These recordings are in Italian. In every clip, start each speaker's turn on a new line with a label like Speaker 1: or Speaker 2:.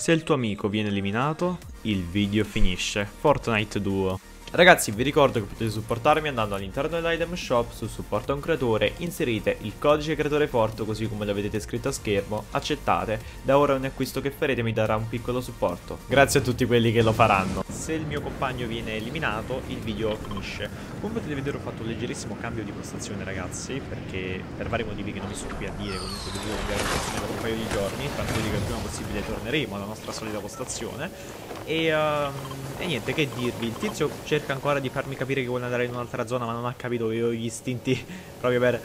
Speaker 1: Se il tuo amico viene eliminato, il video finisce. Fortnite Duo. Ragazzi vi ricordo che potete supportarmi andando all'interno dell'item shop su supporto a un creatore, inserite il codice creatore forte così come lo vedete scritto a schermo, accettate, da ora ogni acquisto che farete mi darà un piccolo supporto. Grazie a tutti quelli che lo faranno. Se il mio compagno viene eliminato il video finisce. Come potete vedere ho fatto un leggerissimo cambio di postazione ragazzi, perché per vari motivi che non mi sto qui a dire, comunque devo cambiare postazione per un paio di giorni, tanto che il prima possibile torneremo alla nostra solita postazione. E, um, e niente, che dirvi, il tizio cerca ancora di farmi capire che vuole andare in un'altra zona ma non ha capito che ho gli istinti proprio per...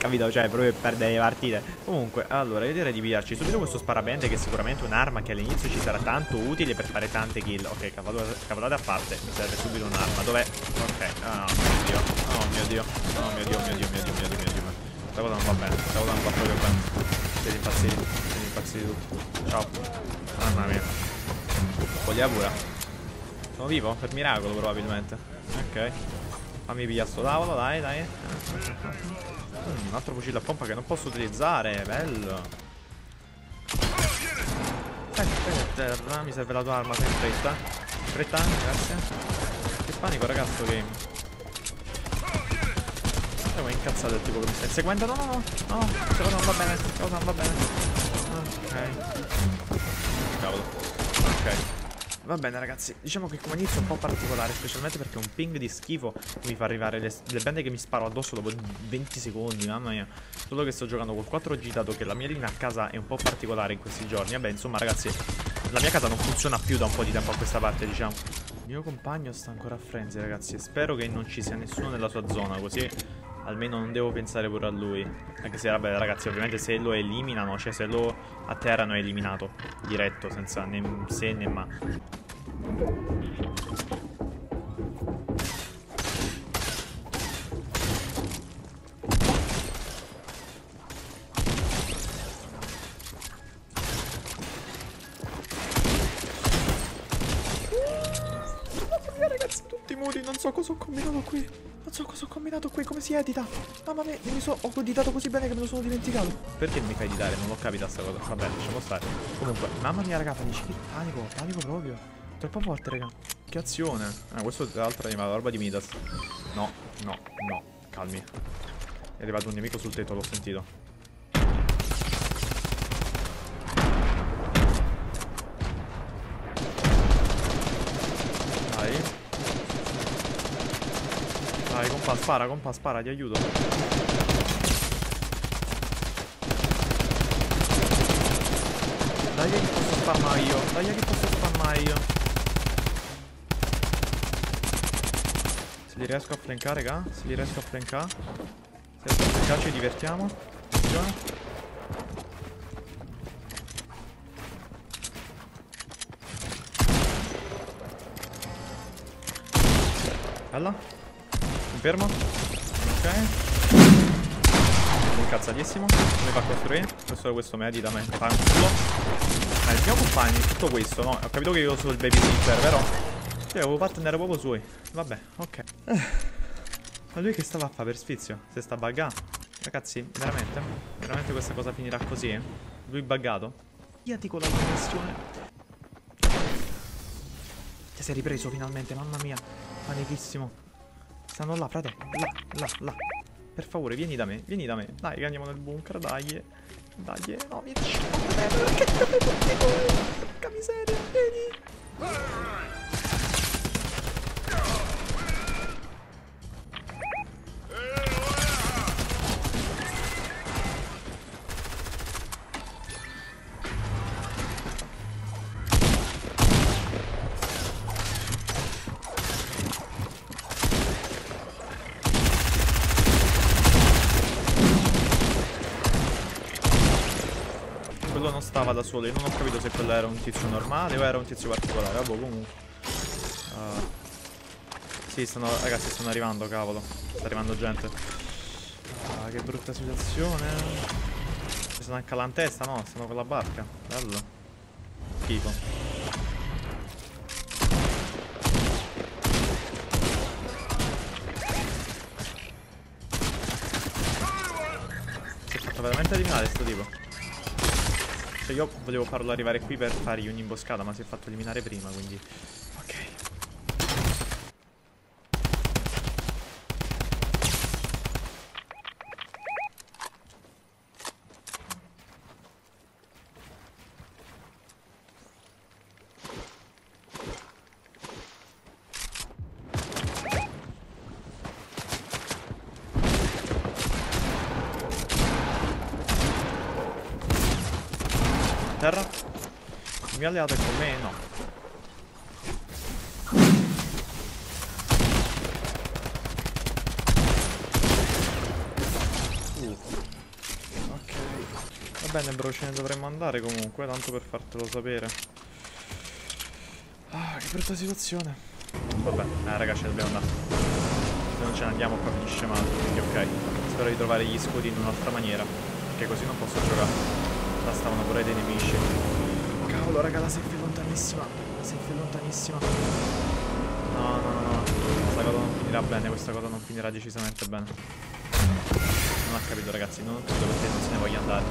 Speaker 1: Capito? Cioè, proprio per perdere le partite. Comunque, allora, io direi di pigliarci subito questo sparapente che è sicuramente un'arma che all'inizio ci sarà tanto utile per fare tante kill. Ok, cavolate, a parte, mi serve subito un'arma. Dov'è? Ok, oh mio dio, oh mio dio, oh mio dio, mio dio, mio dio, mio dio, mio dio. Questa cosa non va bene, questa cosa non va proprio bene. Siete impazziti, siete impazziti tutti. Ciao. Mamma mia. Foglia pure. Sono vivo? Per miracolo probabilmente. Ok. Fammi pigliare sto tavolo, dai, dai. Mm, un altro fucile a pompa che non posso utilizzare. Bello. Eh, a terra. Mi serve la tua arma, sei in fretta. In fretta, grazie. Che panico, ragazzo, game. Siamo incazzato il tipo che mi sta inseguendo. No, no, no. No, questa cosa non va bene. Questa cosa non va bene. Ok. Cavolo. Ok. Va bene ragazzi, diciamo che come inizio è un po' particolare Specialmente perché un ping di schifo mi fa arrivare le, le bende che mi sparo addosso dopo 20 secondi Mamma mia. Solo che sto giocando col 4G dato che la mia linea a casa è un po' particolare in questi giorni. Vabbè insomma ragazzi La mia casa non funziona più da un po' di tempo a questa parte diciamo. Il mio compagno sta ancora a frenzy ragazzi E spero che non ci sia nessuno nella sua zona Così Almeno non devo pensare pure a lui. Anche se vabbè ragazzi ovviamente se lo eliminano Cioè se lo atterrano è eliminato. Diretto senza né se né ma. Ragazzi tutti muri non so cosa ho combinato qui so cosa ho combinato qui come si edita mamma mia mi so ho editato così bene che me lo sono dimenticato perché mi fai editare non l'ho capita sta cosa vabbè lasciamo stare comunque mamma mia raga panico panico proprio Troppo forte, raga. Che azione. Ah, questo è la roba di Midas. No, no, no. Calmi. È arrivato un nemico sul tetto, l'ho sentito. Dai. Dai, compa, spara, compa, spara, ti aiuto. Dai che posso spammare io. Dai che posso spammare io. li riesco a flankare, raga. Se li riesco a flankare. Se riesco a flankare ci divertiamo. Attenzione. Bella. Confermo. Ok. Incazzatissimo. Mi fa costruire. Questo, questo mi edita, me. Fa un culo. Eh, il mio compagno, tutto questo, no? Ho capito che io sono il babysitter, vero? Cioè, avevo partner proprio suoi. Vabbè, ok. Ma lui che stava a fare per sfizio? Se sta buggando? Ragazzi, veramente? Veramente questa cosa finirà così? Eh? Lui buggato? Iati con la connessione. Ti sei ripreso finalmente, mamma mia. Panichissimo. Stanno là, frate. Là, là, là. Per favore, vieni da me, vieni da me. Dai, che andiamo nel bunker, dai. Dai, no, vieni. Porca miseria, vieni. Quello non stava da solo. Io non ho capito se quello era un tizio normale o era un tizio particolare. Vabbè, comunque. Uh, sì, stanno, ragazzi, stanno arrivando, cavolo. Sta arrivando gente. Ah, che brutta situazione. Ci stanno anche in testa, no? Stanno con la barca. Bello. Schifo. Si è fatto veramente eliminare sto tipo. Cioè io volevo farlo arrivare qui per fargli un'imboscata, ma si è fatto eliminare prima, quindi... Terra. Il mio alleato è con me? No. Uh. Ok. Va bene bro, ce ne dovremmo andare comunque, tanto per fartelo sapere. Ah, che brutta situazione. Vabbè, eh raga, ce ne dobbiamo andare. Se non ce ne andiamo qua finisce male, quindi ok. Spero di trovare gli scudi in un'altra maniera, perché così non posso giocare. Là stavano pure dei nemici. Cavolo, raga, la safe è lontanissima. La safe è lontanissima. No, no, no, no. Questa cosa non finirà bene, questa cosa non finirà decisamente bene. Non ha capito, ragazzi. Non credo perché non se ne voglia andare.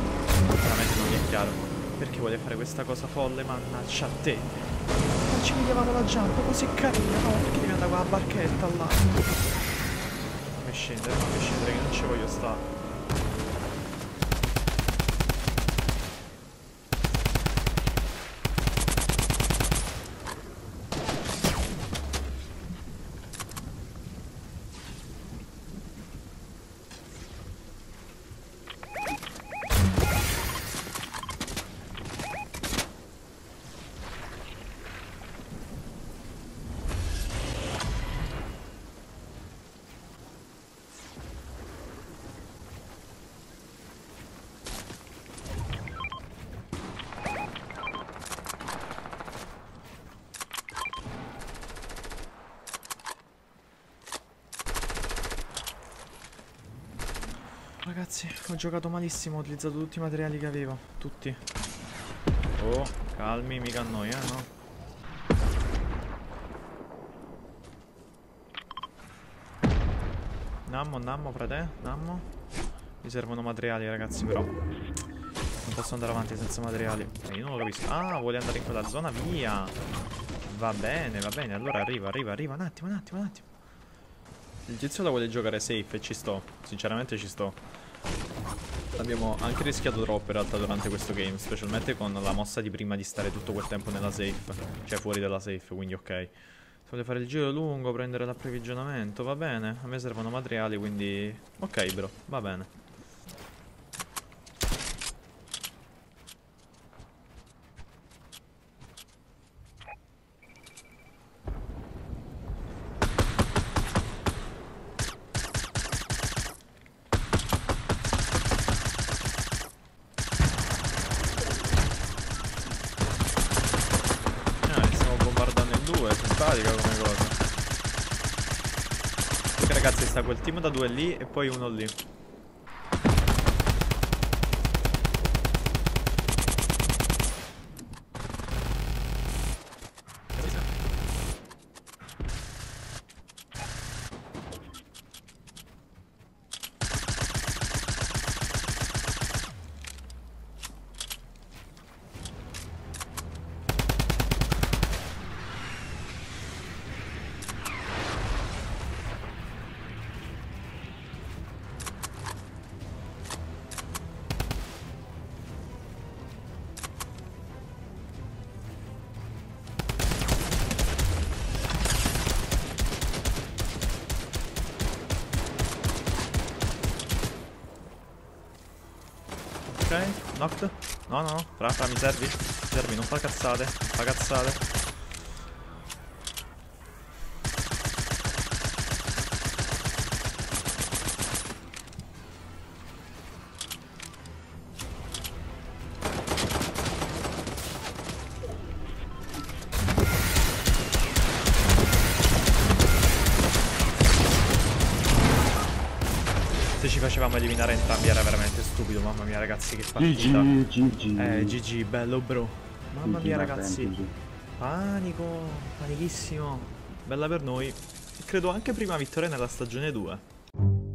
Speaker 1: Veramente non gli è chiaro. Perché vuole fare questa cosa folle, mannaggia a te. Non ci vedevamo la jump, così carina, no? Perché devi andare con la barchetta là? Fammi scendere, fammi scendere, che non ci voglio stare. Ragazzi, ho giocato malissimo, ho utilizzato tutti i materiali che avevo, tutti. Oh, calmi, mica a noi, eh, no? Nammo, nammo, frate, nammo. Mi servono materiali, ragazzi, però. Non posso andare avanti senza materiali. Eh, io non lo capisco. Ah, vuole andare in quella zona? Via! Va bene, va bene. Allora arriva, arriva, arriva. Un attimo, un attimo, un attimo. Il tizio la vuole giocare safe e ci sto. Sinceramente ci sto. Abbiamo anche rischiato troppo in realtà durante questo game, specialmente con la mossa di prima di stare tutto quel tempo nella safe, cioè fuori dalla safe, quindi ok. Se vuole fare il giro lungo, prendere l'approvvigionamento, va bene. A me servono materiali, quindi... Ok bro, va bene. Simpatica come cosa. Perché ragazzi sta quel team da due lì e poi uno lì. Knocked. No, no, no, fra, fra, mi servi? Servi, non fa cazzate, fa cazzate. Se ci facevamo eliminare entrambi era veramente stupido, mamma mia ragazzi che partita.
Speaker 2: GG, GG.
Speaker 1: Eh, GG, bello bro. Mamma mia ragazzi. Panico, panichissimo. Bella per noi. E credo anche prima vittoria nella stagione 2.